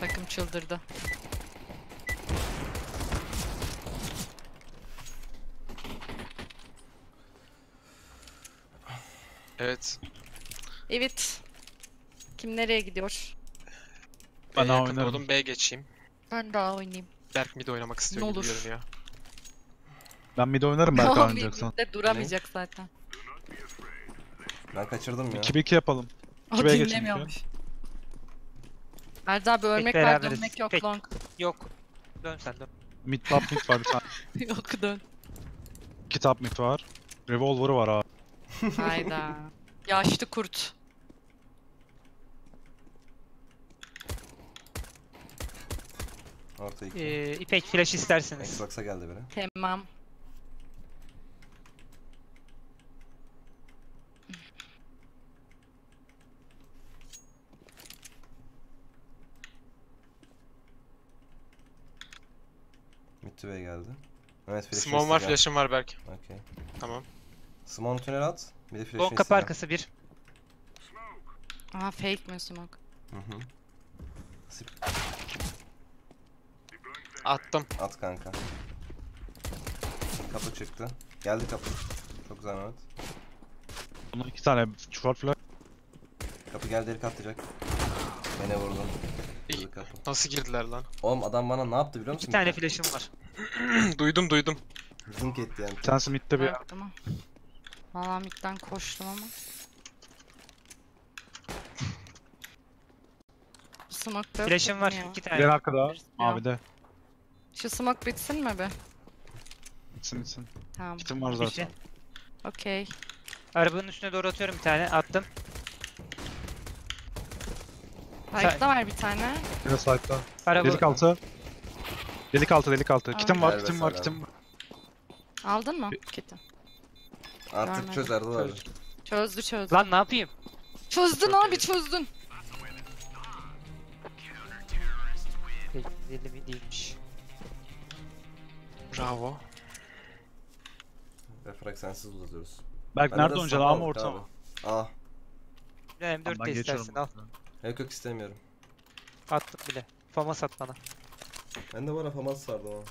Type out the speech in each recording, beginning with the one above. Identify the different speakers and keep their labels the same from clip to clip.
Speaker 1: Takım çıldırdı.
Speaker 2: Evet.
Speaker 1: Evet. Kim nereye gidiyor?
Speaker 2: Ben
Speaker 3: Ben A
Speaker 2: yakın
Speaker 3: oynarım.
Speaker 2: oldum B geçeyim.
Speaker 1: Ben daha oynayayım.
Speaker 2: Berk mid oynamak istiyor
Speaker 1: Ne
Speaker 2: gibi
Speaker 1: olur.
Speaker 2: görünüyor.
Speaker 3: Ben mid oynarım belki
Speaker 1: Ama
Speaker 3: oynayacaksan.
Speaker 1: birlikte duramayacak zaten.
Speaker 4: Ben kaçırdım ya.
Speaker 3: 2-1-2 yapalım.
Speaker 1: O dinlemiyormuş. Erdi abi ölmek var
Speaker 5: beraberiz.
Speaker 1: dönmek yok
Speaker 5: Pek.
Speaker 1: long.
Speaker 5: Yok. Dön sen dön.
Speaker 3: Mid top mid var bir tane.
Speaker 1: yok dön.
Speaker 3: İki top mid var. Revolver'ı var abi.
Speaker 1: Hayda. Yaşlı kurt.
Speaker 4: Orta 2.
Speaker 5: Ee, İpek flash isterseniz.
Speaker 4: Xbox'a geldi biri.
Speaker 1: Tamam.
Speaker 4: To B geldi. Evet flash
Speaker 2: Small var flash'ım var Berk.
Speaker 4: Okey.
Speaker 2: Tamam.
Speaker 4: Small tünel at. Bir de flash
Speaker 5: Long kapı arkası bir.
Speaker 1: Aha fake mi smoke?
Speaker 4: Hı hı. Sip
Speaker 2: Attım.
Speaker 4: at kanka. Kapı çıktı. Geldi kapı. Çok güzel Mehmet.
Speaker 3: Bunun iki tane short flash.
Speaker 4: Kapı geldi herif atlayacak. Beni vurdu. Kırdı kapı.
Speaker 2: Nasıl girdiler lan?
Speaker 4: Oğlum adam bana ne yaptı biliyor musun?
Speaker 5: İki tane flash'ım var.
Speaker 2: duydum duydum.
Speaker 4: Zink etti yani.
Speaker 3: Bir tanesi midde bir.
Speaker 1: Bıraktım ha. Valla midden koştum ama. Bu smoke
Speaker 5: Flash'ım var.
Speaker 1: bitmiyor.
Speaker 5: iki
Speaker 3: Diğer
Speaker 5: tane.
Speaker 3: arkada.
Speaker 1: Birisi
Speaker 3: Mavide.
Speaker 1: Şu smoke bitsin mi be?
Speaker 3: Bitsin bitsin.
Speaker 1: Tamam.
Speaker 3: Kitim var
Speaker 5: Bir
Speaker 3: zaten.
Speaker 1: Okey.
Speaker 5: Arabanın üstüne doğru atıyorum bir tane. Attım.
Speaker 1: Side'da var bir tane.
Speaker 3: Bir de side'da.
Speaker 5: Araba.
Speaker 3: Delik altı. Delik altı delik altı. Kitim var kitim var kitim var.
Speaker 1: Aldın mı? Kiti.
Speaker 4: Artık
Speaker 1: Görmedim.
Speaker 4: çözerdi abi.
Speaker 5: Çözdüm.
Speaker 1: Çözdü çözdü.
Speaker 5: Lan ne yapayım?
Speaker 1: Çözdün
Speaker 2: Çok
Speaker 1: abi çözdün.
Speaker 5: Belli mi değilmiş.
Speaker 2: Bravo.
Speaker 4: Refrak sensiz uzatıyoruz.
Speaker 3: Berk nerede
Speaker 4: de
Speaker 3: oynayacaksın?
Speaker 4: smoke
Speaker 3: A mı
Speaker 4: yok
Speaker 3: orta
Speaker 4: abi.
Speaker 3: mı?
Speaker 4: A.
Speaker 5: Ne M4
Speaker 3: Tamam,
Speaker 5: de
Speaker 3: ben
Speaker 5: istersin al.
Speaker 4: Yok yok istemiyorum.
Speaker 5: Attım bile. Fama sat bana.
Speaker 4: Ben de bana famas sardım ama.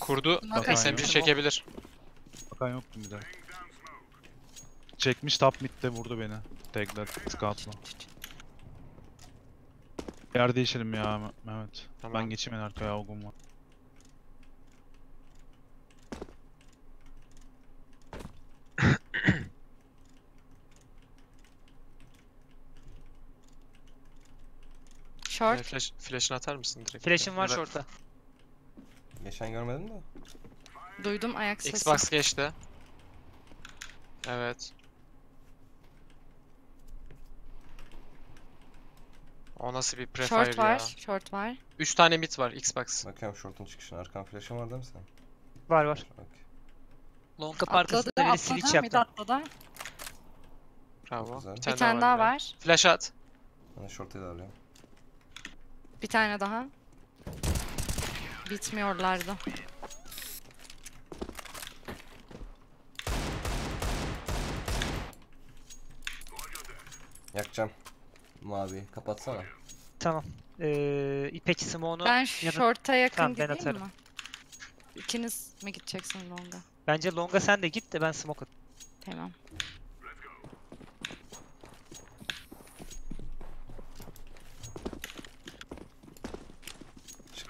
Speaker 2: Kurdu.
Speaker 1: Bakın.
Speaker 2: SMG çekebilir.
Speaker 3: Bakan yoktu bir de. Çekmiş top midde vurdu beni. Tekler scoutla. Yer değişelim ya Me- Mehmet.
Speaker 2: Tamam.
Speaker 3: Ben geçeyim en arkaya Ogun var.
Speaker 1: Short.
Speaker 2: Ee, Flash, flash'ını atar mısın direkt?
Speaker 5: Flash'ım var
Speaker 2: Ya da
Speaker 5: short'ta.
Speaker 4: Geçen görmedim de.
Speaker 1: Duydum ayak sesi.
Speaker 2: Xbox geçti. Evet. O nasıl bir prefire
Speaker 1: Short
Speaker 2: ya?
Speaker 1: var. Short var.
Speaker 2: 3 tane mid var Xbox.
Speaker 4: Bakıyorum short'un çıkışına. Arkan flash'ın var değil mi sen?
Speaker 5: Var var.
Speaker 4: Okey.
Speaker 5: Long kapı
Speaker 1: Atladı
Speaker 5: arkasında biri
Speaker 1: atladı.
Speaker 5: switch
Speaker 1: Mid
Speaker 5: yaptı.
Speaker 1: atladı.
Speaker 2: Bravo.
Speaker 4: güzel.
Speaker 2: Bir
Speaker 1: Bir
Speaker 2: tane,
Speaker 1: daha var.
Speaker 2: Flash at.
Speaker 4: Ben de short'a ilerliyorum.
Speaker 1: Bir tane daha. Bitmiyorlardı.
Speaker 4: Yakacağım. Mavi. Kapatsana.
Speaker 5: Tamam. Ee, İpek smoke'unu
Speaker 1: Ben short'a yakın
Speaker 5: Tamam, ben
Speaker 1: gideyim
Speaker 5: atarım.
Speaker 1: mi? İkiniz mi gideceksiniz longa?
Speaker 5: Bence longa sen de git de ben smoke at.
Speaker 1: Tamam.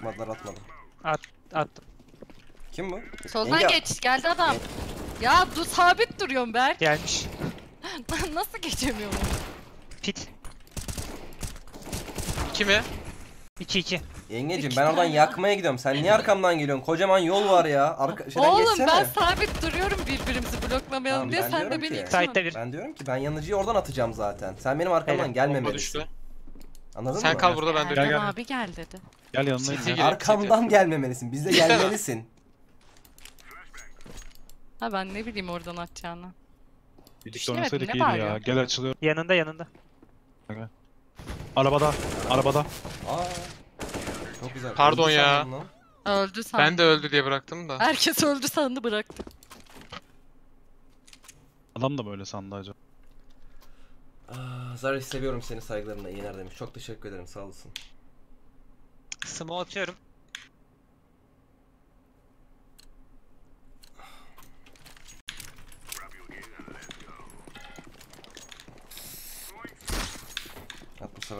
Speaker 4: Çıkmadılar atmadım.
Speaker 5: Attım.
Speaker 4: Kim bu?
Speaker 1: Soldan
Speaker 4: Yenge-
Speaker 1: geç. Geldi adam. Ya dur sabit duruyorum Berk.
Speaker 5: Gelmiş.
Speaker 1: Nasıl geçemiyorum?
Speaker 5: Pit.
Speaker 2: 2 mi?
Speaker 5: 2-2.
Speaker 4: Yengeciğim ben oradan yakmaya gidiyorum. Sen niye arkamdan geliyorsun? Kocaman yol var ya. Arka şeyden
Speaker 1: Oğlum
Speaker 4: geçsene.
Speaker 1: ben sabit duruyorum birbirimizi bloklamayalım
Speaker 4: Tamam,
Speaker 1: diye sen de beni
Speaker 4: ki-. Ben diyorum ki ben yanıcıyı oradan atacağım zaten. Sen benim arkamdan
Speaker 5: Helal.
Speaker 4: Gelmemelisin. Anladın
Speaker 2: Sen
Speaker 4: mı?
Speaker 2: kal burada ben dönüyorum.
Speaker 3: gel.
Speaker 1: abi gel dedi.
Speaker 3: Gel yanına
Speaker 2: City.
Speaker 4: Arkamdan gelmemelisin. Bizde gelmelisin.
Speaker 1: Ha ben ne bileyim oradan atacağını.
Speaker 3: Birlikte oynasaydık
Speaker 1: ne
Speaker 3: iyiydi ya.
Speaker 1: bağırıyor?
Speaker 3: Gel açılıyor.
Speaker 5: Yanında yanında.
Speaker 3: Arabada. Arabada.
Speaker 4: Aa. Çok güzel.
Speaker 2: Pardon
Speaker 4: Öldü
Speaker 2: ya.
Speaker 4: sandım lan.
Speaker 1: Öldü sandım.
Speaker 2: Ben de öldü diye bıraktım da.
Speaker 1: Herkes öldü sandı bıraktı.
Speaker 3: Adam da böyle sandı acaba.
Speaker 4: Zari seviyorum seni saygılarımla Yener demiş. Çok teşekkür ederim sağ olasın.
Speaker 5: Smoke atıyorum.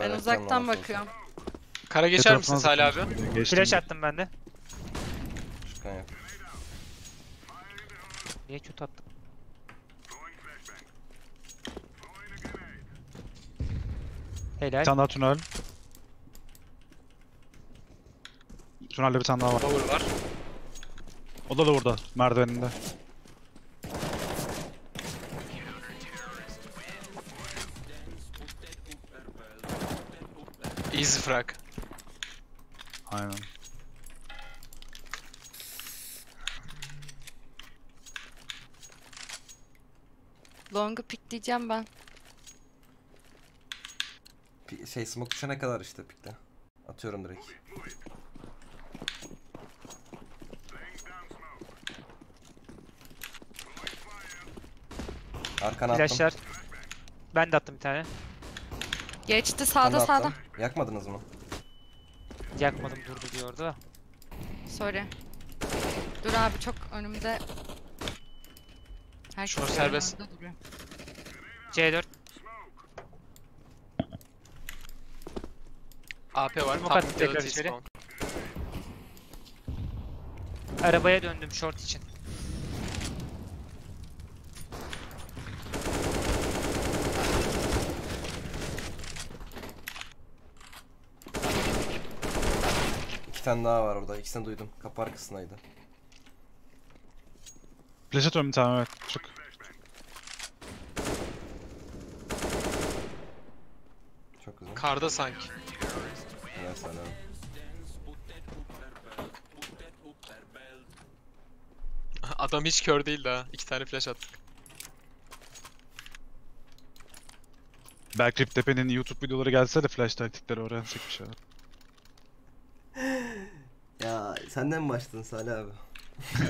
Speaker 1: Ben uzaktan bakıyorum.
Speaker 2: Kara geçer misin Salih abi?
Speaker 3: Geçtim.
Speaker 5: Flash attım ben de.
Speaker 4: Şıkkan yok.
Speaker 5: Niye kötü attım?
Speaker 3: Bir
Speaker 5: Helal.
Speaker 3: tane daha tünel. Tünelde bir tane daha var.
Speaker 2: Lower var.
Speaker 3: O da da burada. Merdiveninde.
Speaker 2: Easy frag.
Speaker 3: Aynen.
Speaker 1: Long'u pikleyeceğim ben.
Speaker 4: Şey smoke düşene kadar işte pikte. Atıyorum direkt. Arkana attım.
Speaker 5: Flashlar. Ben de attım bir tane.
Speaker 1: Geçti sağda
Speaker 4: attım.
Speaker 1: sağda.
Speaker 4: Yakmadınız mı?
Speaker 5: Yakmadım durdu diyordu da.
Speaker 1: Sorry. Dur abi çok önümde. Herkes benim
Speaker 2: serbest.
Speaker 1: önümde duruyor.
Speaker 5: C4.
Speaker 2: AP var.
Speaker 5: Smoke attım tekrar içeri. Arabaya döndüm short için.
Speaker 4: İki tane daha var orada. İkisini duydum. Kapı arkasındaydı.
Speaker 3: Flash atıyorum bir tane evet. Çık.
Speaker 4: Çok güzel.
Speaker 2: Karda sanki.
Speaker 4: Helal sana.
Speaker 2: Adam hiç kör değil daha. İki tane flash attık.
Speaker 3: Belki Riptepe'nin YouTube videoları gelse de flash taktikleri öğrensek bir şeyler.
Speaker 4: Ya senden mi başladın Salih abi?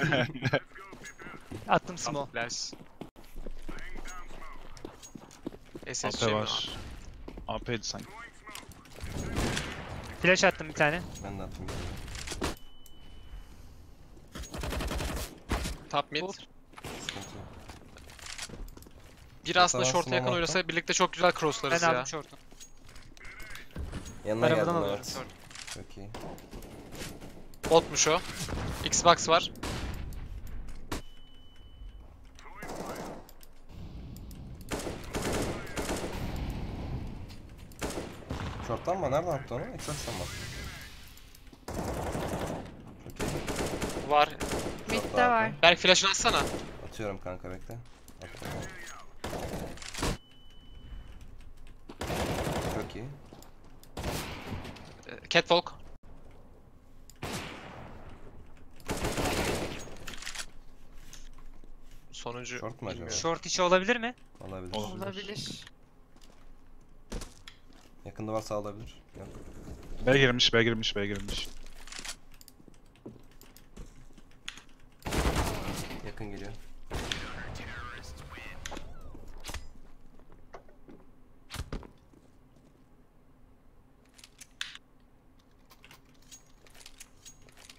Speaker 5: Attım smoke.
Speaker 2: flash.
Speaker 3: AP
Speaker 2: SSC mi?
Speaker 3: var. AP'di sanki.
Speaker 5: Flash attım bir tane.
Speaker 4: Ben de attım.
Speaker 2: Top mid.
Speaker 4: Sıkıntı yok.
Speaker 2: Bir aslında
Speaker 4: Tamam,
Speaker 2: short'a yakın
Speaker 4: smoke
Speaker 2: oynasa birlikte çok güzel
Speaker 5: Ben
Speaker 2: crosslarız ya.
Speaker 5: aldım short'u.
Speaker 4: Yanına
Speaker 5: Arabadan
Speaker 4: geldim
Speaker 5: alıyorum
Speaker 4: evet.
Speaker 5: short.
Speaker 4: Çok iyi.
Speaker 2: Botmuş o. Xbox var.
Speaker 4: Short'tan mı? Nereden attı onu? Mı iyi.
Speaker 2: Var.
Speaker 1: Mid'de var.
Speaker 4: abi.
Speaker 2: Berk flash'ını atsana.
Speaker 4: Atıyorum kanka bekle. Attım. Çok iyi.
Speaker 2: Ee, Catwalk. Sonuncu.
Speaker 4: Short mu acaba?
Speaker 5: Short içi olabilir mi?
Speaker 4: Olabilir.
Speaker 3: Olabilir.
Speaker 4: Yakında varsa alabilir. Yok.
Speaker 3: B girmiş, B girmiş, B girmiş.
Speaker 4: Yakın geliyor.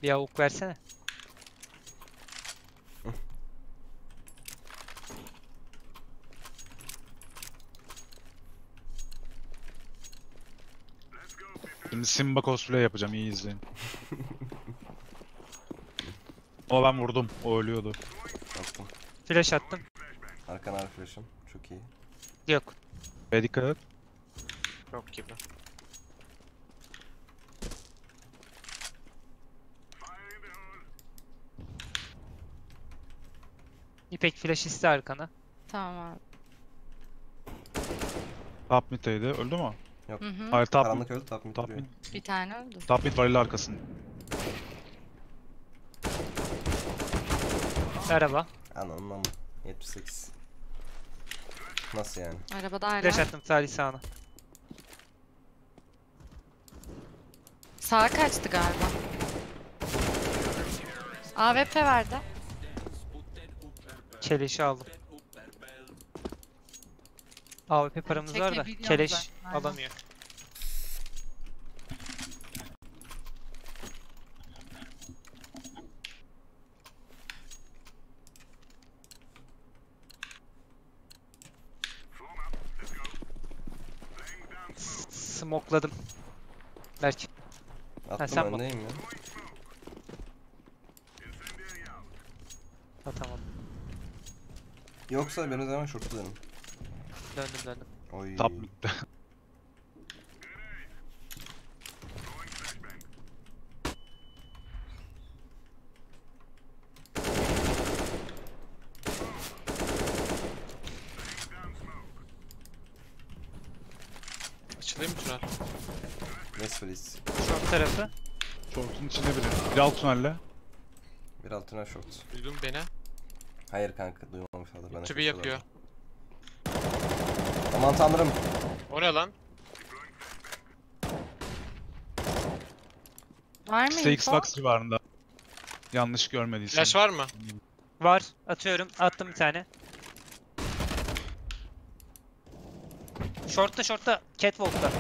Speaker 5: Bir avuk versene.
Speaker 3: Şimdi Simba cosplay yapacağım, iyi izleyin. Ama ben vurdum, o ölüyordu.
Speaker 4: Attım.
Speaker 5: Flash attım.
Speaker 4: Arkana flash'ım. Çok iyi.
Speaker 5: Yok.
Speaker 3: B dikkat et.
Speaker 2: Yok gibi.
Speaker 5: İpek flash iste arkana.
Speaker 1: Tamam abi.
Speaker 3: Top mid'deydi, öldü mü?
Speaker 1: Hı hı.
Speaker 3: Hayır top mid.
Speaker 4: Karanlık öldü top mid
Speaker 3: Top
Speaker 4: duruyor.
Speaker 3: mid.
Speaker 1: Bir tane öldü.
Speaker 3: Top mid var ile arkasında.
Speaker 5: Araba.
Speaker 4: Anam lan. 78. Nasıl yani?
Speaker 1: Arabada hala.
Speaker 5: Flash attım Salih sağına.
Speaker 1: Sağa kaçtı galiba. AWP verdi.
Speaker 5: Keleşi aldım. AWP paramız var da
Speaker 1: Çekebiliyorum
Speaker 5: keleş
Speaker 1: ben, aynen.
Speaker 5: alamıyor. Smokladım. Belki.
Speaker 4: Attım
Speaker 5: sen bak.
Speaker 4: öndeyim ya.
Speaker 5: Atamadım.
Speaker 4: Yoksa benim zaman şortlu dönüm.
Speaker 5: Döndüm döndüm.
Speaker 4: Oy.
Speaker 3: Top midde.
Speaker 2: Açılayım mı tünel?
Speaker 4: Yes please.
Speaker 5: Short tarafı.
Speaker 3: Short'un içinde biri. Bir alt tünelle.
Speaker 4: Bir altına short.
Speaker 2: Duydun beni.
Speaker 4: Hayır kanka duymamışlardır. Bana
Speaker 2: Tübü yapıyor.
Speaker 4: Aman tanrım.
Speaker 2: O ne lan?
Speaker 1: Var mı
Speaker 3: SX
Speaker 1: info?
Speaker 3: Box civarında. Yanlış görmediysem.
Speaker 2: Flash var mı?
Speaker 5: Var. Atıyorum. Attım bir tane. Short'ta short'ta. Catwalk'ta.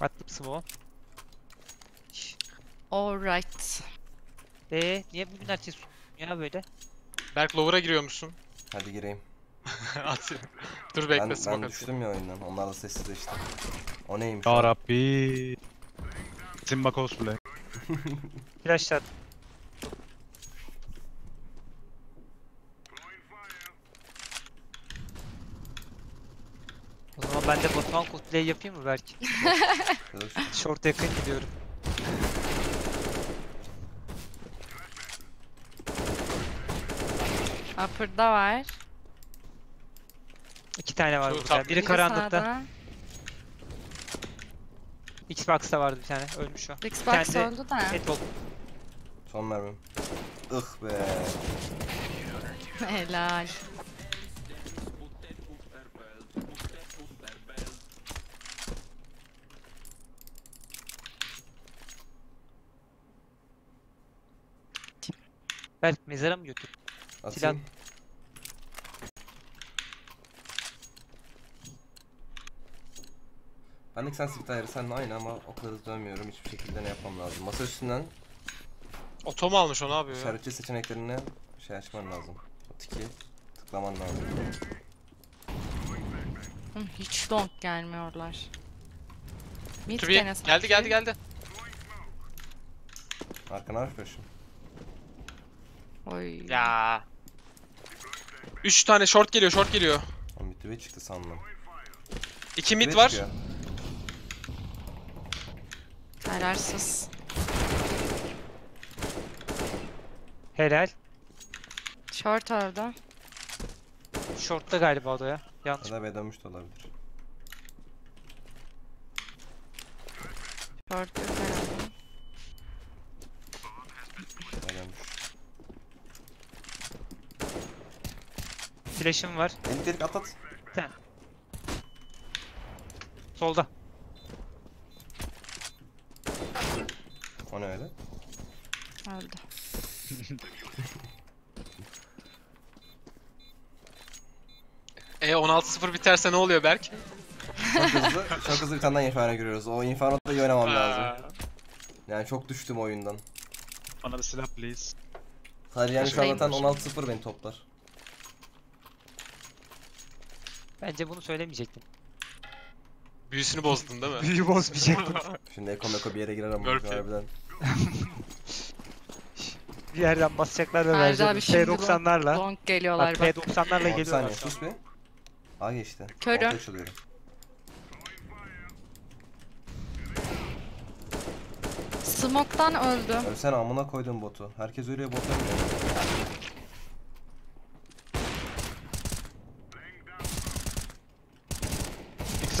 Speaker 5: Attım smoke.
Speaker 1: Alright.
Speaker 5: Eee niye bugün herkes ya böyle?
Speaker 2: Berk lower'a giriyor musun?
Speaker 4: Hadi gireyim.
Speaker 2: At. Dur bekle
Speaker 4: Ben,
Speaker 2: smoke
Speaker 4: ben
Speaker 2: atayım.
Speaker 4: düştüm ya oyundan. Onlar da sessizleşti. O neymiş?
Speaker 3: Ya Rabbi. Simba cosplay.
Speaker 5: Flash at. Ben de Batuhan cosplay yapayım mı belki? Short yakın gidiyorum.
Speaker 1: Upper'da var.
Speaker 5: İki tane var
Speaker 2: Şu
Speaker 5: burada.
Speaker 2: top-
Speaker 5: Biri karanlıkta.
Speaker 1: sağda.
Speaker 5: Xbox'ta vardı bir tane. Ölmüş o.
Speaker 1: Xbox
Speaker 5: Kendi-
Speaker 1: öldü de.
Speaker 5: Catwalk.
Speaker 4: Son mermim. Ih be.
Speaker 1: Helal.
Speaker 5: Berk mezara mı götür?
Speaker 4: Atayım. Benlik sensitivite ayarı seninle aynı ama o kadar hızlı dönmüyorum. Hiçbir şekilde ne yapmam lazım. Masa üstünden
Speaker 2: Oto mu almış o ne yapıyor ya?
Speaker 4: işaretçi seçeneklerine şey açman lazım. O tiki tıklaman lazım.
Speaker 1: Hı, Hiç long gelmiyorlar. Mid
Speaker 2: Tübi
Speaker 1: gene
Speaker 2: geldi geldi geldi.
Speaker 4: Arkana arkadaşım.
Speaker 1: Oy.
Speaker 2: Ya. 3 tane short geliyor short geliyor.
Speaker 4: Oğlum bir tübe çıktı sandım.
Speaker 2: 2 mid var.
Speaker 4: çıkıyor.
Speaker 1: Kararsız.
Speaker 5: Helal.
Speaker 1: Short orada.
Speaker 5: Short'ta galiba o da ya. Yanlış.
Speaker 4: Ya da B dönmüş de olabilir.
Speaker 1: Short yok herhalde.
Speaker 4: B dönmüş.
Speaker 5: Flash'ım var.
Speaker 4: Delik at at.
Speaker 5: Solda.
Speaker 4: O ne öyle?
Speaker 1: Öldü.
Speaker 2: E 16-0 biterse ne oluyor Berk?
Speaker 4: Çok hızlı, çok hızlı bir tane daha Inferno görüyoruz. O Inferno'da iyi oynamam lazım. Yani çok düştüm oyundan.
Speaker 3: Bana bir silah please.
Speaker 4: Sadece yani şu an zaten
Speaker 1: Başlayayım.
Speaker 4: 16-0 beni toplar.
Speaker 5: Bence bunu söylemeyecektim.
Speaker 2: Büyüsünü bozdun değil mi?
Speaker 5: Büyü bozmayacaktım.
Speaker 4: Şimdi Eko Meko bir yere girer ama
Speaker 2: Murphy.
Speaker 4: harbiden.
Speaker 5: bir yerden basacaklar ve
Speaker 1: Erdi abi şimdi
Speaker 5: P90'larla.
Speaker 1: Long geliyorlar
Speaker 5: Bak
Speaker 1: bak.
Speaker 5: P90'larla
Speaker 4: Bir
Speaker 5: geliyorlar.
Speaker 4: saniye sus bir. A geçti.
Speaker 1: Körüm.
Speaker 4: Orta açılıyorum.
Speaker 1: Smoke'tan öldü.
Speaker 4: Ölsene amına koydum botu. Herkes ölüyor bot ölmüyor.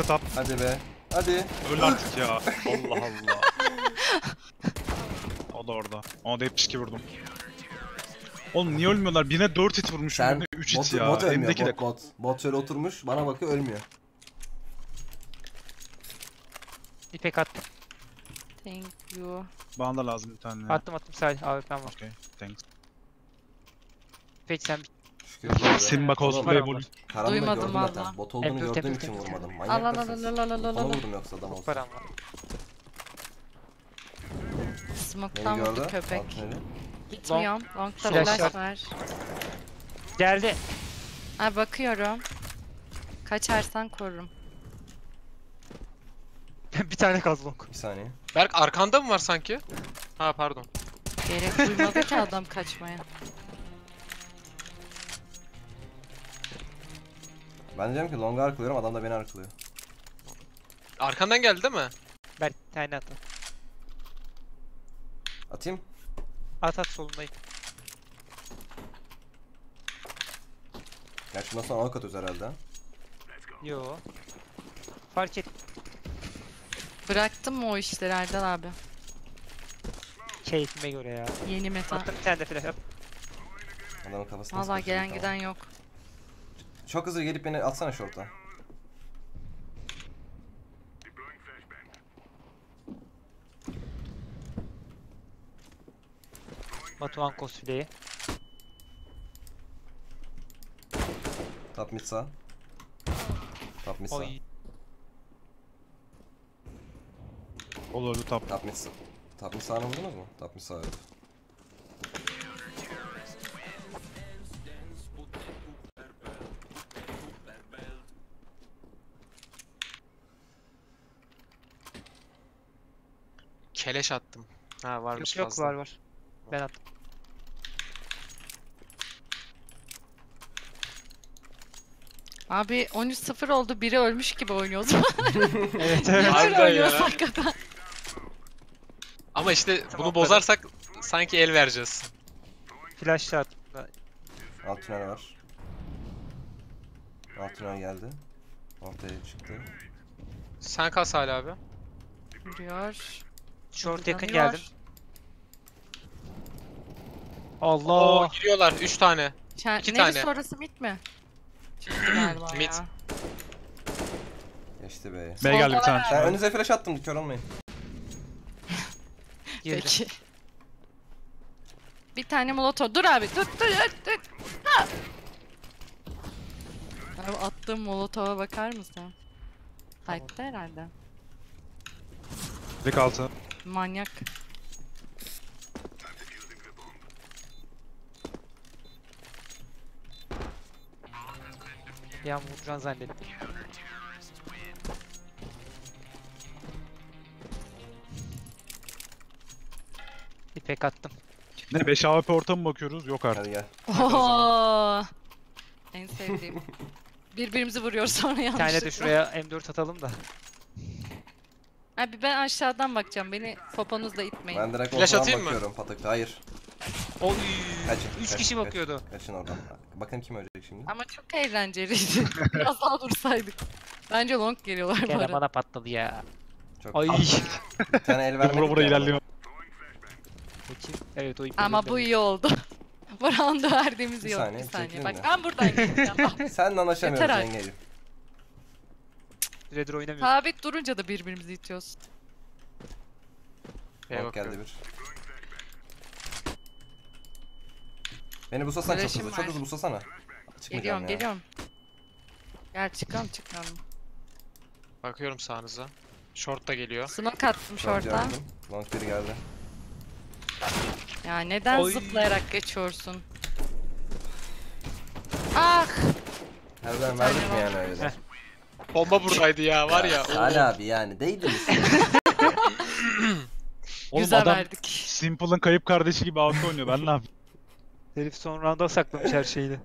Speaker 3: set.
Speaker 4: Hadi be. Hadi.
Speaker 3: Öl artık ya. Allah Allah. o da orada. Ona da hep pişki vurdum. Oğlum niye ölmüyorlar? Birine 4 hit vurmuşum.
Speaker 4: Sen,
Speaker 3: 3 hit ya.
Speaker 4: Bot ölmüyor.
Speaker 3: Bot, de...
Speaker 4: bot. Bot öyle oturmuş. Bana bakıyor ölmüyor.
Speaker 5: İpek attım.
Speaker 1: Thank you.
Speaker 3: Bana da lazım bir tane.
Speaker 5: Attım attım sadece AWP'm var.
Speaker 3: Okay, thanks.
Speaker 5: Peki sen
Speaker 3: Simba cosplay bul.
Speaker 4: Karanlığı
Speaker 1: Duymadım
Speaker 4: gördüm
Speaker 1: valla.
Speaker 4: zaten. Bot olduğunu
Speaker 5: Temple,
Speaker 4: gördüğüm
Speaker 5: temple,
Speaker 4: için
Speaker 5: temple.
Speaker 4: vurmadım.
Speaker 1: Al
Speaker 4: Manyak
Speaker 1: al al
Speaker 4: mısınız?
Speaker 1: al al al al
Speaker 4: Ona
Speaker 1: al.
Speaker 4: vurdum yoksa adam olsa.
Speaker 5: param var.
Speaker 4: Beni
Speaker 1: Smoke'tan
Speaker 4: gördü.
Speaker 1: vurdu köpek.
Speaker 4: Alt tüneli.
Speaker 1: Gitmiyorum. Long'da
Speaker 5: Flash
Speaker 1: flash
Speaker 5: var.
Speaker 1: var.
Speaker 5: Geldi.
Speaker 1: Ha bakıyorum. Kaçarsan korurum.
Speaker 5: bir tane kaldı long.
Speaker 4: Bir saniye.
Speaker 2: Berk arkanda mı var sanki? Ha pardon.
Speaker 1: Gerek duymadı ki adam kaçmaya.
Speaker 4: Ben diyorum ki longa arkalıyorum adam da beni arkalıyor.
Speaker 2: Arkandan geldi değil mi?
Speaker 5: Berk tane at.
Speaker 4: Atayım.
Speaker 5: At at solundayım.
Speaker 4: Gerçi bundan sonra alt atıyoruz herhalde. ha.
Speaker 5: Yo. Fark et.
Speaker 1: Bıraktım mı o işleri Erdal abi?
Speaker 5: Keyfime göre ya.
Speaker 1: Yeni meta.
Speaker 5: Attım bir tane de flash.
Speaker 4: Adamın kafasına
Speaker 1: Valla
Speaker 4: sıkıştırdım,
Speaker 1: gelen
Speaker 4: tamam.
Speaker 1: giden yok.
Speaker 4: Çok hızlı gelip beni atsana şorta.
Speaker 5: Batuhan cosplay'i.
Speaker 4: Top mid sağ. Top mid sağ.
Speaker 5: Oy.
Speaker 3: Ol öldü tap.
Speaker 4: Top mid sağ. Top mid sağını vurdunuz mu? Top mid sağ öldü.
Speaker 2: Keleş attım. Ha varmış
Speaker 5: Yok yok
Speaker 2: fazla.
Speaker 5: var var. Ben attım.
Speaker 1: Abi 13-0 oldu. Biri ölmüş gibi oynuyordu.
Speaker 5: evet evet.
Speaker 1: Böyle oynuyoruz hakikaten?
Speaker 2: Ama işte
Speaker 5: Tamam,
Speaker 2: bunu
Speaker 5: kadar.
Speaker 2: bozarsak sanki el vereceğiz.
Speaker 5: Flash attım.
Speaker 4: Alt var. Alt geldi. Ortaya çıktı.
Speaker 2: Sen kas hala abi.
Speaker 1: Vuruyor.
Speaker 5: Short yakın geldim. Allah.
Speaker 2: Oo giriyorlar 3 tane.
Speaker 1: Şen-
Speaker 2: İki
Speaker 1: Neresi
Speaker 2: tane.
Speaker 1: orası mid mi? Çıktı galiba
Speaker 2: Mid.
Speaker 1: ya.
Speaker 4: Geçti be.
Speaker 3: B geldi bir tane.
Speaker 4: Ben önünüze flash attım kör olmayın.
Speaker 5: Girdi.
Speaker 1: Peki. Bir tane molotov. Dur abi. Dur dur dur. dur. Ha! Abi attığım molotova bakar mısın? Sight'ta herhalde.
Speaker 3: Direkt altı.
Speaker 1: Manyak.
Speaker 5: Bir an vuracaksın zannettim. İpek attım.
Speaker 3: Ne 5 AWP orta mı bakıyoruz? Yok artık.
Speaker 4: Hadi gel.
Speaker 1: Oo. En sevdiğim. Birbirimizi vuruyor sonra
Speaker 5: Bir
Speaker 1: yanlışlıkla.
Speaker 5: tane de şuraya M4 atalım da.
Speaker 1: Abi ben aşağıdan bakacağım. Beni poponuzla itmeyin.
Speaker 4: Ben direkt
Speaker 2: Flash
Speaker 4: ortadan
Speaker 2: atayım mı?
Speaker 4: bakıyorum patakta. Hayır.
Speaker 5: Oy.
Speaker 4: Kaçın.
Speaker 5: 3
Speaker 4: kaç,
Speaker 5: kişi bakıyordu.
Speaker 4: Kaçın oradan. Bakın kim ölecek şimdi.
Speaker 1: Ama çok eğlenceliydi. Biraz daha dursaydık. Bence long geliyorlar bu
Speaker 5: Gene
Speaker 1: arada.
Speaker 5: bana patladı ya.
Speaker 4: Çok
Speaker 5: Ay.
Speaker 4: Bir tane el vermedik
Speaker 3: Vura vura
Speaker 4: ya
Speaker 3: ilerliyor.
Speaker 5: Bakayım. Evet o ip
Speaker 1: Ama bu iyi oldu. bu roundu verdiğimiz
Speaker 4: Bir
Speaker 1: iyi oldu.
Speaker 4: saniye,
Speaker 1: Bir saniye.
Speaker 4: çekilin
Speaker 1: Bak
Speaker 4: de.
Speaker 1: ben buradayım.
Speaker 4: bana. Seninle anlaşamıyoruz
Speaker 1: Yeter artık.
Speaker 4: yengeciğim.
Speaker 5: Süredir oynamıyorum.
Speaker 1: Sabit durunca da birbirimizi itiyoruz.
Speaker 4: Bak geldi bir. Beni buslasana çok
Speaker 1: Flash'im
Speaker 4: hızlı.
Speaker 1: var.
Speaker 4: Çok hızlı. Çıkmayacağım
Speaker 1: Geliyorum
Speaker 4: ya.
Speaker 1: geliyorum. Gel çıkalım çıkalım.
Speaker 2: Bakıyorum sağınıza. Short da geliyor.
Speaker 1: Smoke attım
Speaker 4: Short
Speaker 1: şorta.
Speaker 4: gördüm. Long biri geldi.
Speaker 1: Ya neden
Speaker 5: Oy.
Speaker 1: zıplayarak geçiyorsun? Ah!
Speaker 4: Nereden verdik mi yani öyle?
Speaker 5: Heh.
Speaker 2: Bomba buradaydı ya var ya.
Speaker 4: Salih abi yani değdi misin?
Speaker 3: Oğlum
Speaker 1: Güzel
Speaker 3: adam
Speaker 1: verdik.
Speaker 3: Simple'ın kayıp kardeşi gibi AWP oynuyor. Ben ne yapayım?
Speaker 5: Herif son rounda saklamış her şeyini.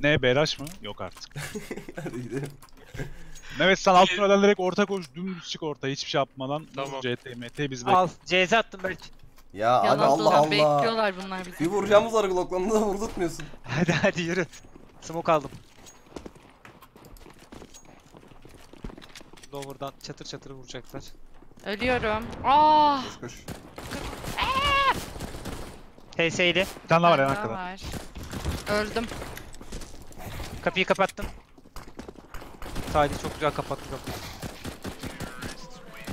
Speaker 3: Ne BRH mı? Yok artık.
Speaker 4: Hadi gidelim.
Speaker 3: Evet sen alt tünelden direkt orta koş. Dümdüz çık orta. Hiçbir şey yapmadan.
Speaker 2: Tamam.
Speaker 3: CT, MT biz bek.
Speaker 5: Al. CZ attım belki.
Speaker 4: Ya abi Allah Allah.
Speaker 1: bekliyorlar bunlar bizi.
Speaker 4: Bir vuracağımız var Glock'landı da vurdurtmuyorsun.
Speaker 5: Hadi hadi yürü. Smoke aldım. Lower'dan çatır çatır vuracaklar.
Speaker 1: Ölüyorum. Ah!
Speaker 4: Koş koş.
Speaker 5: TS'ydi.
Speaker 3: Bir tane daha var en arkada.
Speaker 1: var. Öldüm.
Speaker 5: Kapıyı kapattım. Salih çok güzel kapattı kapıyı.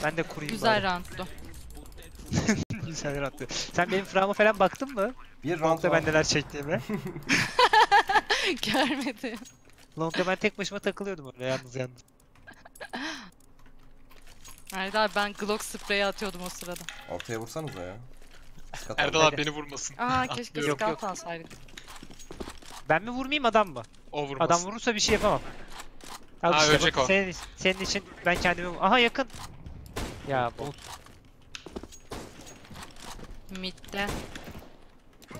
Speaker 5: Ben de kurayım
Speaker 1: Güzel
Speaker 5: bari.
Speaker 1: rounddu.
Speaker 5: güzel rahattı. Sen benim frama falan baktın mı?
Speaker 4: Bir round
Speaker 5: Long'da ben neler çektiğime.
Speaker 1: Görmedim.
Speaker 5: Long'da ben tek başıma takılıyordum öyle yalnız yalnız.
Speaker 1: Erdal ben Glock spreyi atıyordum o sırada.
Speaker 4: Ortaya vursanıza ya. Skat
Speaker 2: Erdal
Speaker 4: abi.
Speaker 2: beni vurmasın.
Speaker 1: Aa keşke.
Speaker 5: Yok, yok.
Speaker 1: scout alsaydık.
Speaker 5: Ben mi vurmayayım adam mı?
Speaker 2: O vurmasın.
Speaker 5: Adam vurursa bir şey yapamam. Al
Speaker 2: Ha,
Speaker 5: işte
Speaker 2: ölecek
Speaker 5: bak,
Speaker 2: o.
Speaker 5: Senin, senin için ben kendimi... Aha yakın. Ya bot.
Speaker 1: Mid'de.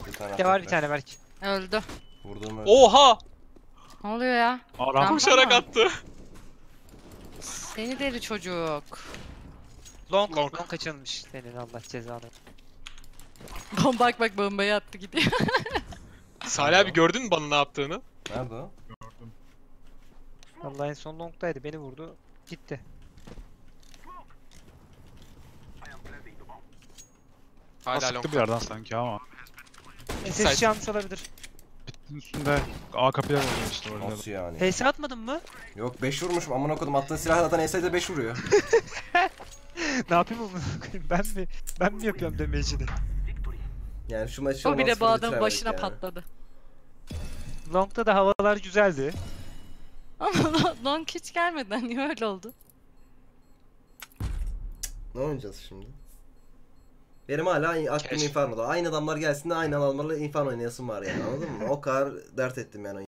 Speaker 4: Bir tane
Speaker 5: De var bir tane belki.
Speaker 1: Öldü.
Speaker 4: Vurduğum öldü.
Speaker 2: Oha!
Speaker 1: Ne oluyor ya?
Speaker 3: Rampa.
Speaker 2: Koşarak attı.
Speaker 1: Seni deri çocuk.
Speaker 5: Long,
Speaker 2: Long.
Speaker 5: long. kaçırılmış senin Allah cezanı.
Speaker 1: bak bak bombayı attı gidiyor.
Speaker 2: Salih abi gördün mü bana ne yaptığını?
Speaker 4: Nerede o?
Speaker 5: Allah en son long'daydı beni vurdu. Gitti.
Speaker 2: Hala
Speaker 3: Sıktı
Speaker 2: long.
Speaker 3: bir yerden sanki ama.
Speaker 5: SS çalmış olabilir.
Speaker 3: Bitin üstünde A kapıya vuruyor işte orada.
Speaker 4: Nasıl yani?
Speaker 5: HS atmadın mı?
Speaker 4: Yok 5 vurmuşum amına kodum attığın silah zaten ES'de 5 vuruyor.
Speaker 5: ne yapayım onu? ben mi? Ben mi yapıyorum damage'ini?
Speaker 4: Yani şu maçı
Speaker 1: o bile bu
Speaker 4: 16-0
Speaker 1: adamın
Speaker 4: bitiremedik
Speaker 1: başına
Speaker 4: yani.
Speaker 1: patladı.
Speaker 5: Long'da da havalar güzeldi.
Speaker 1: Ama long hiç gelmedi. Niye öyle oldu?
Speaker 4: Ne oynayacağız şimdi? Benim hala aklım
Speaker 2: Keşke.
Speaker 4: Inferno'da. Aynı adamlar gelsin de aynı adamlarla Inferno oynayasım var yani anladın mı? O kadar dert ettim yani